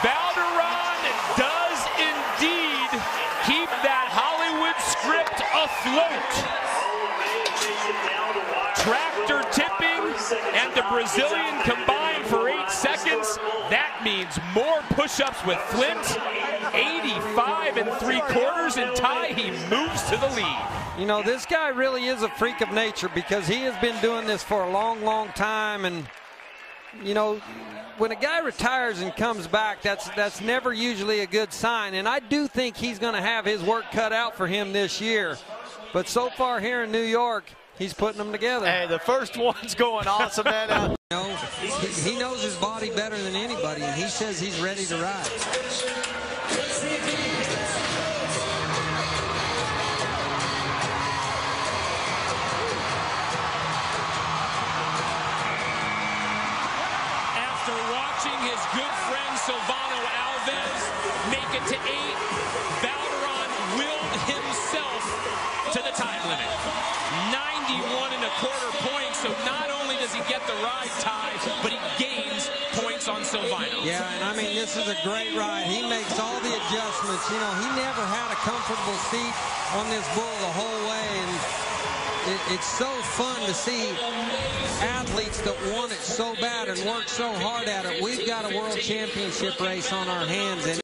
Valdiron does indeed keep that Hollywood script afloat. Tractor tipping and the Brazilian combined for eight seconds. That means more push-ups with Flint. 85 and three quarters and tie, he moves to the lead. You know, this guy really is a freak of nature because he has been doing this for a long, long time. And, you know, when a guy retires and comes back, that's that's never usually a good sign. And I do think he's going to have his work cut out for him this year. But so far here in New York, he's putting them together. Hey, the first one's going awesome, man. You know, he, he knows his body better than anybody, and he says he's ready to ride. After watching his good friend Silvano Alves make it to eight, Valdiron willed himself to the time limit. 91 and a quarter points, so not only does he get the ride tie, but he gains points on Silvano. Yeah, and I mean, this is a great ride. He makes all the adjustments. You know, he never had a comfortable seat on this bull the whole way, and it, it's so fun to see athletes that want it so bad and work so hard at it. We've got a world championship race on our hands, and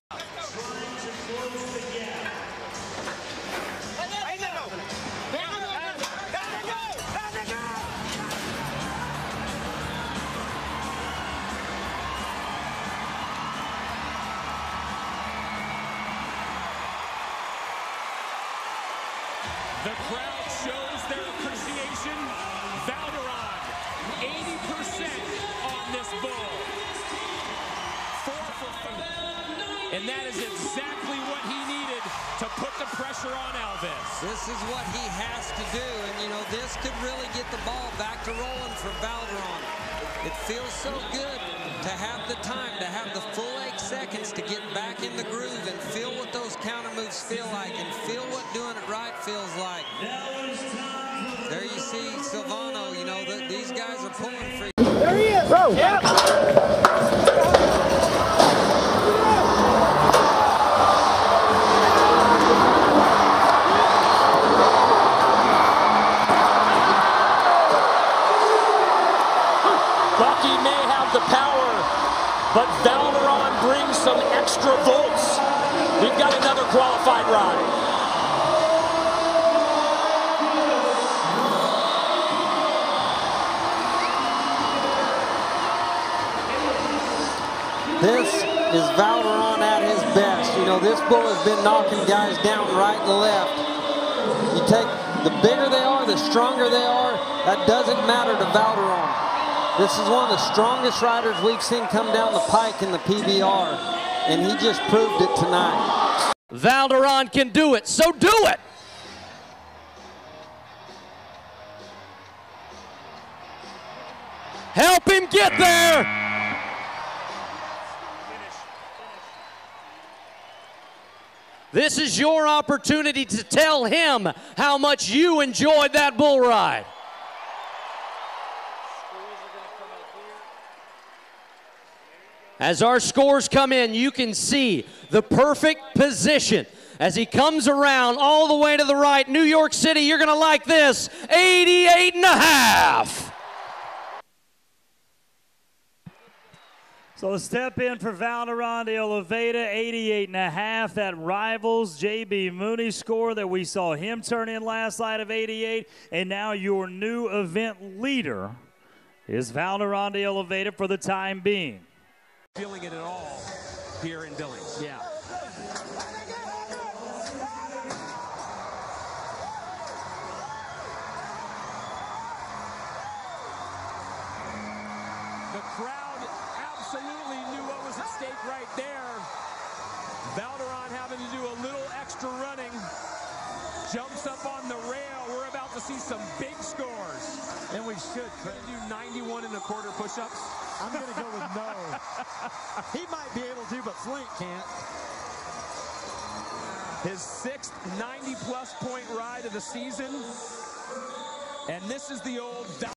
The crowd shows their appreciation. Valdiron, to put the pressure on Alves. this is what he has to do. And, you know, this could really get the ball back to rolling for Valdiron. It feels so good to have the time, to have the full eight seconds to get back in the groove and feel what those counter moves feel like and feel what doing it right feels like. There you see Silvano, you know, the, these guys are pulling for Bucky may have the power, but Valdiron brings some extra volts. We've got another qualified ride. This is Valdiron at his best. You know, this bull has been knocking guys down right and left. You take the bigger they are, the stronger they are. That doesn't matter to Valdiron. This is one of the strongest riders we've seen come down the pike in the PBR, and he just proved it tonight. Valdiron can do it, so do it. Help him get there. This is your opportunity to tell him how much you enjoyed that bull ride. As our scores come in, you can see the perfect position. As he comes around all the way to the right, New York City, you're going to like this 88 and a half. So step in for Valdiron de Oliveira, 88 and a half. That rivals JB Mooney's score that we saw him turn in last night of 88. And now your new event leader is Valdiron de Oliveira for the time being. Feeling it at all here in Billings. Yeah. The crowd absolutely knew what was at stake right there. Valdiron having to do a little extra running. Jumps up on the rail. We're about to see some big scores. And we should. Going to do 91 and a quarter push-ups. I'm going to go with no. he might be able to, but Flint can't. His sixth 90-plus point ride of the season. And this is the old